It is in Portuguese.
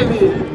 Guilherme.